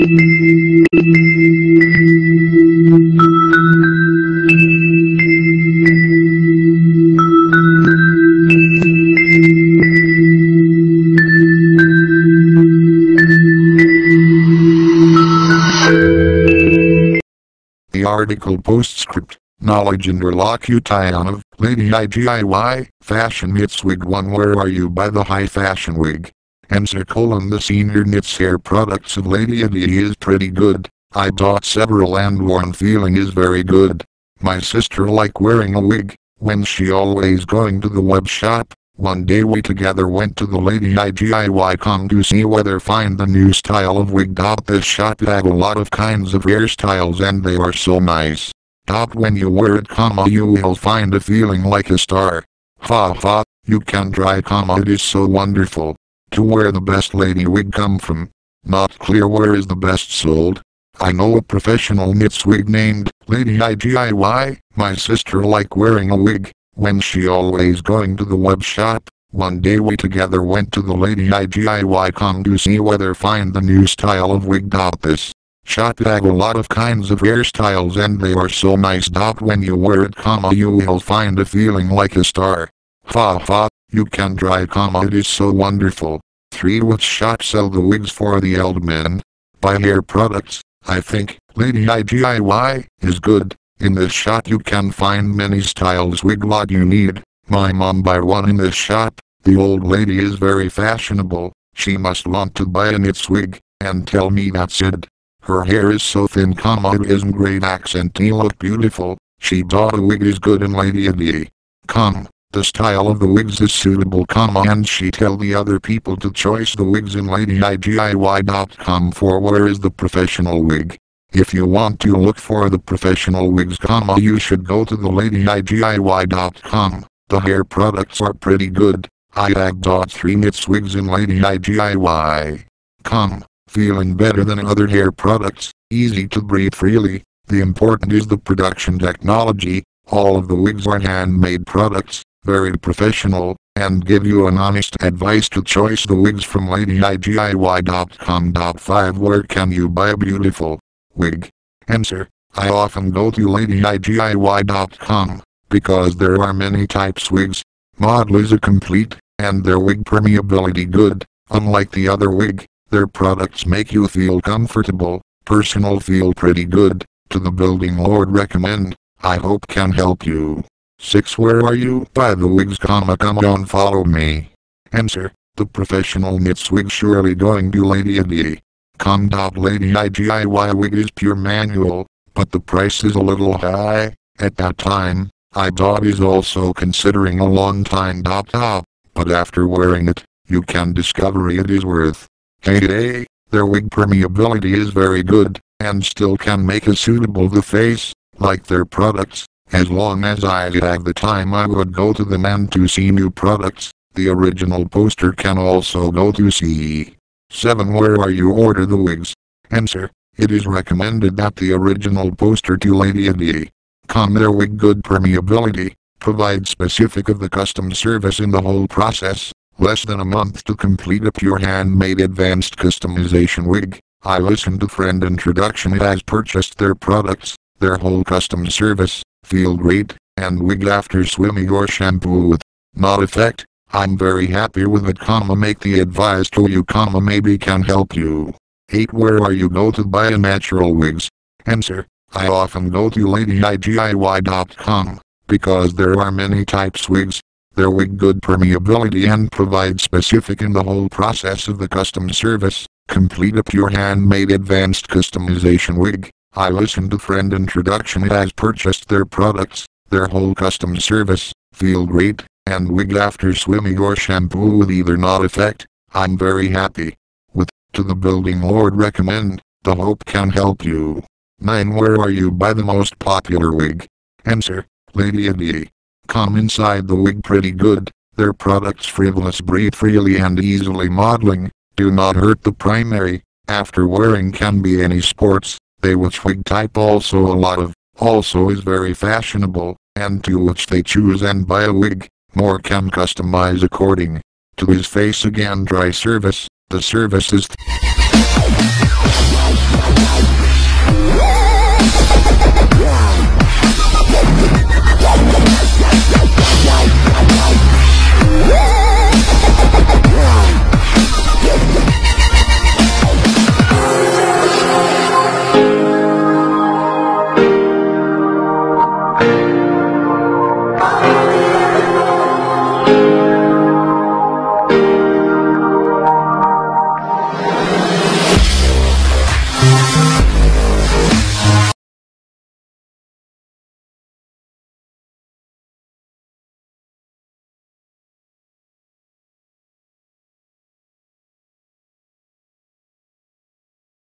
The article postscript, knowledge interlocution of Ladyidiy, fashion knits wig 1 Where are you by the high fashion wig? Answer colon the senior knits hair products of Ladyidiy is pretty good. I bought several and one feeling is very good. My sister like wearing a wig, when she always going to the web shop. One day we together went to the Ladyidiy.com to see whether find the new style of wig. This shop had a lot of kinds of hairstyles and they are so nice. Dot when you wear it comma you will find a feeling like a star. Ha ha, you can try comma it is so wonderful. To where the best lady wig come from. Not clear where is the best sold. I know a professional knits wig named Ladyidiy. My sister like wearing a wig when she always going to the web shop. One day we together went to the Ladyidiy.com to see whether find the new style of wig. dot This shop have a lot of kinds of hairstyles and they are so nice. When you wear it comma you will find a feeling like a star. Ha ha, you can try comma it is so wonderful. 3. Which shop sell the wigs for the old men? Buy hair products, I think, Ladyidiy, is good. In this shop you can find many styles wig lot you need. My mom buy one in this shop. The old lady is very fashionable. She must want to buy a knits wig, and tell me that's it. Her hair is so thin comma it isn't great accent he look beautiful. She bought a wig is good in Ladyidiy. Come, the style of the wigs is suitable comma and she tell the other people to choice the wigs in Ladyidiy.com for where is the professional wig. If you want to look for the professional wigs comma you should go to the Ladyidiy.com. The hair products are pretty good. I have 3 knits wigs in Ladyidiy. Come, feeling better than other hair products, easy to breathe freely. The important is the production technology. All of the wigs are handmade products, very professional, and give you an honest advice to choice the wigs from Ladyidiy.com. 5 Where can you buy a beautiful wig? Answer. I often go to Ladyidiy.com, because there are many types wigs. Model is a complete, and their wig permeability good, unlike the other wig, their products make you feel comfortable, personal feel pretty good, to the building lord recommend, I hope can help you. 6 Where are you? By the wigs comma come on follow me. Answer, the professional knits wig surely going to Ladyidiy. Com. Ladyidiy wig is pure manual, but the price is a little high, at that time, I bought is also considering a long time. dot Top, but after wearing it, you can discover it is worth. Hey, their wig permeability is very good, and still can make a suitable the face, like their products. As long as I have the time I would go to them and to see new products. The original poster can also go to see. 7. Where are you order the wigs? Answer. It is recommended that the original poster to Ladyidiy. Com their wig good permeability, provide specific of the custom service in the whole process, less than a month to complete a pure handmade advanced customization wig. I listened to friend introduction it has purchased their products, their whole custom service, feel great, and wig after swimming or shampoo with not effect. I'm very happy with it comma make the advice to you comma maybe can help you. 8 Where are you go to buy a natural wigs? Answer. I often go to Ladyidiy.com, because there are many types wigs. Their wig good permeability and provide specific in the whole process of the custom service, complete a pure handmade advanced customization wig. I listened to friend introduction has purchased their products, their whole custom service, feel great, and wig after swimming or shampoo with either not effect, I'm very happy. With, to the building lord recommend, the hope can help you. 9 Where are you buy the most popular wig? Answer, Ladyidiy. Come inside the wig pretty good, their products frivolous breathe freely and easily modeling, do not hurt the primary, after wearing can be any sports, they which wig type also a lot of, also is very fashionable, and to which they choose and buy a wig, more can customize according to his face again dry service, the service is